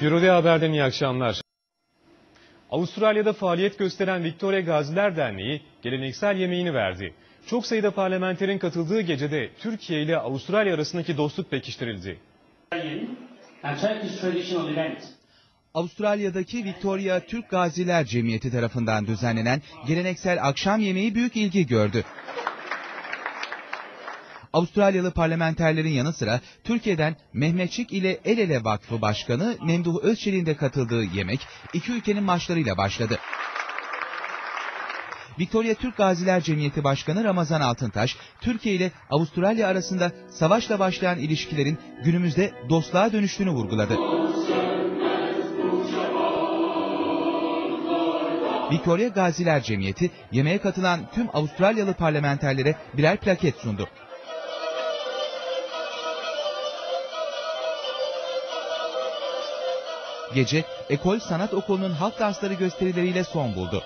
Firode Haber'den iyi akşamlar. Avustralya'da faaliyet gösteren Victoria Gaziler Derneği geleneksel yemeğini verdi. Çok sayıda parlamenterin katıldığı gecede Türkiye ile Avustralya arasındaki dostluk pekiştirildi. Avustralya'daki Victoria Türk Gaziler Cemiyeti tarafından düzenlenen geleneksel akşam yemeği büyük ilgi gördü. Avustralyalı parlamenterlerin yanı sıra Türkiye'den Mehmetçik ile El Ele Vakfı Başkanı Memduh Özçelik'in de katıldığı yemek iki ülkenin maçlarıyla başladı. Victoria Türk Gaziler Cemiyeti Başkanı Ramazan Altıntaş, Türkiye ile Avustralya arasında savaşla başlayan ilişkilerin günümüzde dostluğa dönüştüğünü vurguladı. Victoria Gaziler Cemiyeti yemeğe katılan tüm Avustralyalı parlamenterlere birer plaket sundu. Gece Ekol Sanat Okulu'nun halk dansları gösterileriyle son buldu.